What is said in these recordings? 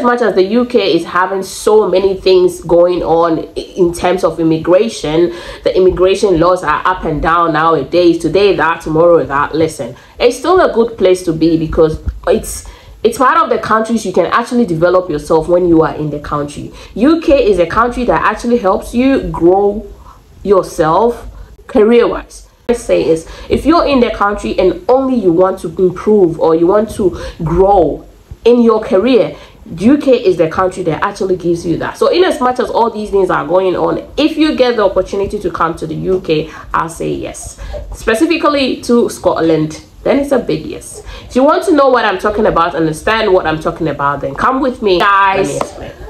as much as the UK is having so many things going on in terms of immigration, the immigration laws are up and down nowadays. Today that, tomorrow that. Listen, it's still a good place to be because it's it's part of the countries you can actually develop yourself when you are in the country. UK is a country that actually helps you grow yourself career wise. I say is if you're in the country and only you want to improve or you want to grow in your career, UK is the country that actually gives you that. So in as much as all these things are going on, if you get the opportunity to come to the UK, I'll say yes. Specifically to Scotland, then it's a big yes. If you want to know what I'm talking about, understand what I'm talking about, then come with me. Guys,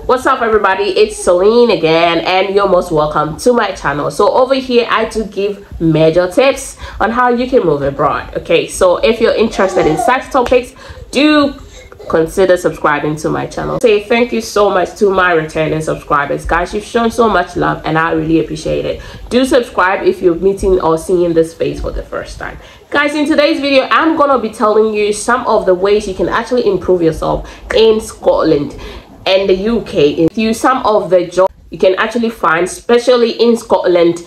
what's up everybody? It's Celine again and you're most welcome to my channel. So over here, I do give major tips on how you can move abroad. Okay, so if you're interested in such topics, do consider subscribing to my channel. Say thank you so much to my returning subscribers. Guys you've shown so much love and i really appreciate it. Do subscribe if you're meeting or seeing this face for the first time. Guys in today's video i'm gonna be telling you some of the ways you can actually improve yourself in scotland and the uk if you some of the jobs you can actually find especially in scotland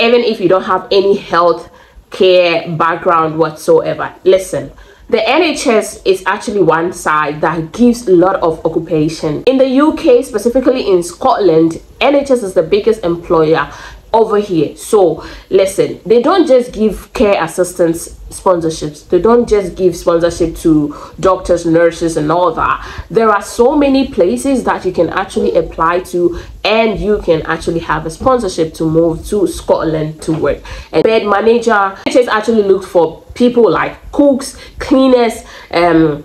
even if you don't have any health care background whatsoever. Listen the NHS is actually one side that gives a lot of occupation. In the UK, specifically in Scotland, NHS is the biggest employer over here. So listen they don't just give care assistance sponsorships. They don't just give sponsorship to doctors nurses and all that. There are so many places that you can actually apply to and you can actually have a sponsorship to move to scotland to work. And bed manager just actually look for people like cooks cleaners um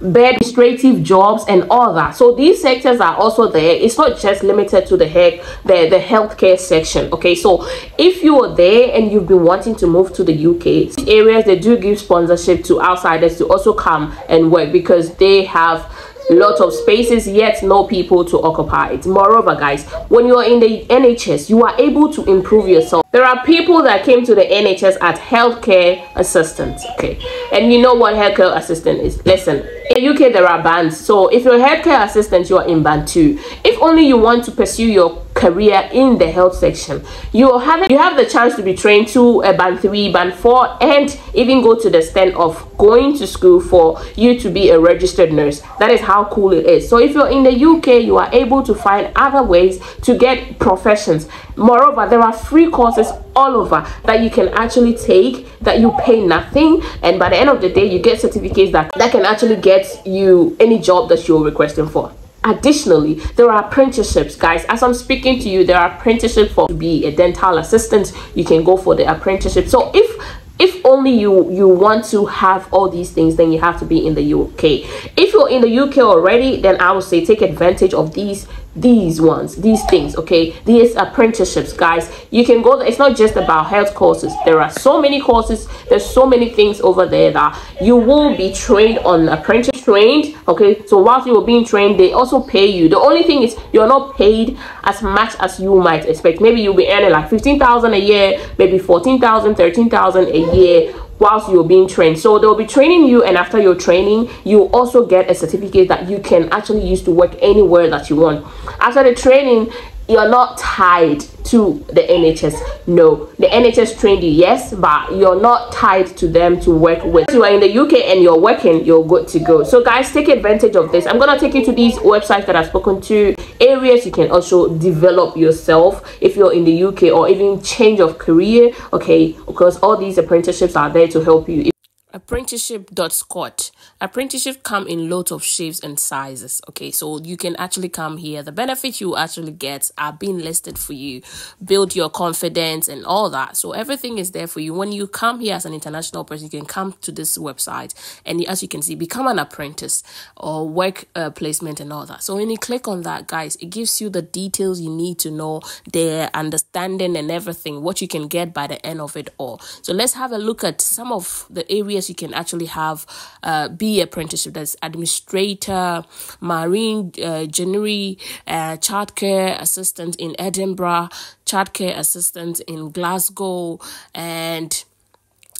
administrative jobs and all that. So these sectors are also there. It's not just limited to the health the the healthcare section okay? So if you are there and you've been wanting to move to the uk areas they do give sponsorship to outsiders to also come and work because they have lot of spaces yet no people to occupy it. Moreover guys when you are in the nhs you are able to improve yourself. There are people that came to the nhs as healthcare assistants okay? And you know what healthcare assistant is? Listen in uk there are bands so if you're a healthcare assistant you are in band two if only you want to pursue your career in the health section. You have you have the chance to be trained to a band 3 band 4 and even go to the stand of going to school for you to be a registered nurse. That is how cool it is. So if you're in the uk you are able to find other ways to get professions. Moreover there are free courses all over that you can actually take that you pay nothing and by the end of the day you get certificates that that can actually get you any job that you're requesting for additionally there are apprenticeships. Guys as i'm speaking to you there are apprenticeships for to be a dental assistant. You can go for the apprenticeship. So if if only you you want to have all these things then you have to be in the uk if you're in the uk already then i would say take advantage of these these ones these things okay? These apprenticeships guys. You can go it's not just about health courses. There are so many courses. There's so many things over there that you will be trained on apprentice trained okay? So whilst you are being trained they also pay you. The only thing is you're not paid as much as you might expect. Maybe you'll be earning like 15,000 a year maybe 14,000 13,000 a year whilst you're being trained. So they'll be training you and after your training you also get a certificate that you can actually use to work anywhere that you want. After the training you're not tied to the NHS. No, the NHS trained you, yes, but you're not tied to them to work with. If you are in the UK and you're working, you're good to go. So guys, take advantage of this. I'm gonna take you to these websites that I've spoken to, areas you can also develop yourself if you're in the UK or even change of career. Okay, because all these apprenticeships are there to help you. Apprenticeship.scot apprenticeship come in lots of shapes and sizes okay? So you can actually come here. The benefits you actually get are being listed for you. Build your confidence and all that. So everything is there for you. When you come here as an international person you can come to this website and as you can see become an apprentice or work uh, placement and all that. So when you click on that guys it gives you the details you need to know their understanding and everything what you can get by the end of it all. So let's have a look at some of the areas you can actually have uh, be apprenticeship. That's administrator, marine uh, engineering, uh, childcare assistant in Edinburgh, childcare assistant in Glasgow, and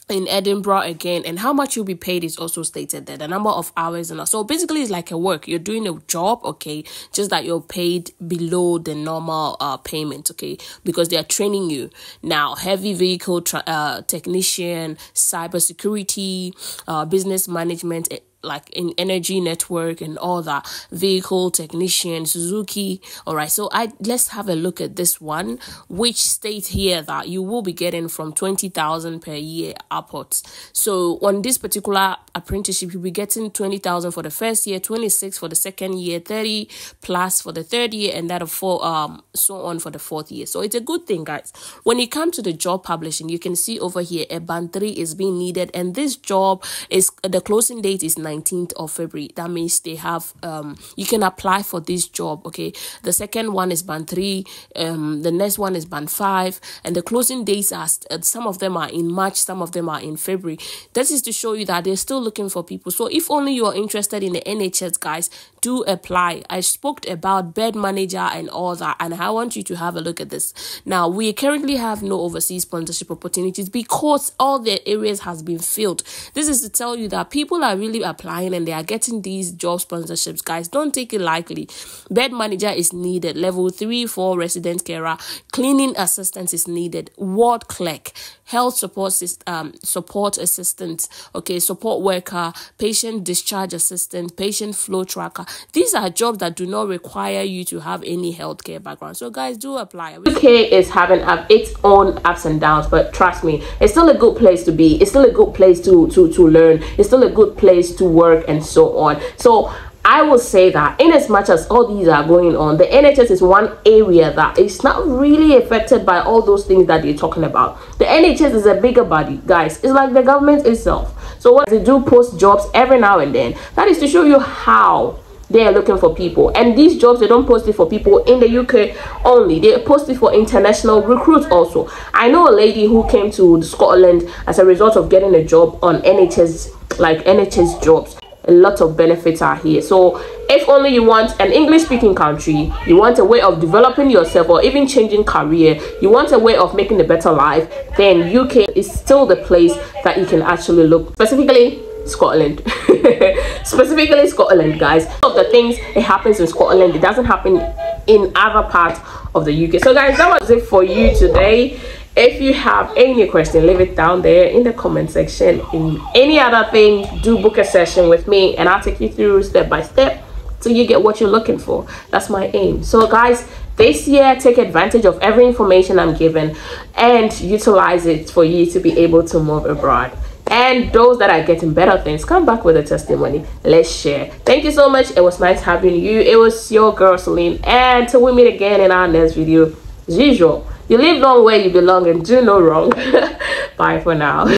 in Edinburgh again, and how much you'll be paid is also stated there. The number of hours and all. so basically, it's like a work. You're doing a job, okay, just that you're paid below the normal uh payment, okay, because they are training you now. Heavy vehicle tra- uh technician, cyber security, uh business management like in energy network and all that vehicle technician suzuki. All right so i let's have a look at this one. Which states here that you will be getting from 20000 per year upwards? So on this particular apprenticeship you'll be getting 20000 for the first year 26 for the second year 30 plus for the third year and that of four um so on for the fourth year. So it's a good thing guys. When you come to the job publishing you can see over here a band 3 is being needed and this job is the closing date is 19th of February. That means they have um you can apply for this job. Okay, the second one is band three, um the next one is band five, and the closing dates are uh, some of them are in March, some of them are in February. This is to show you that they're still looking for people. So if only you are interested in the NHS, guys, do apply. I spoke about bed manager and all that, and I want you to have a look at this. Now we currently have no overseas sponsorship opportunities because all the areas has been filled. This is to tell you that people are really applying and they are getting these job sponsorships. Guys, don't take it lightly. Bed manager is needed. Level three, four resident carer, cleaning assistance is needed. Ward clerk, health support um support assistant, okay, support worker, patient discharge assistant, patient flow tracker. These are jobs that do not require you to have any healthcare background. So guys, do apply. UK is having its own ups and downs, but trust me, it's still a good place to be. It's still a good place to to to learn. It's still a good place to work and so on. So I will say that in as much as all these are going on, the NHS is one area that is not really affected by all those things that you're talking about. The NHS is a bigger body, guys. It's like the government itself. So what they do post jobs every now and then, that is to show you how they are looking for people. And these jobs they don't post it for people in the uk only. They post it for international recruits also. I know a lady who came to scotland as a result of getting a job on nhs like nhs jobs. A lot of benefits are here. So if only you want an english speaking country you want a way of developing yourself or even changing career you want a way of making a better life then uk is still the place that you can actually look. Specifically scotland. Specifically scotland guys. Of the things it happens in scotland it doesn't happen in other parts of the uk so guys that was it for you today. If you have any question leave it down there in the comment section. In any other thing do book a session with me and i'll take you through step by step till you get what you're looking for. That's my aim. So guys this year take advantage of every information i'm given and utilize it for you to be able to move abroad and those that are getting better things come back with a testimony. Let's share. Thank you so much. It was nice having you. It was your girl celine. And until we meet again in our next video as usual you live long where you belong and do no wrong. Bye for now.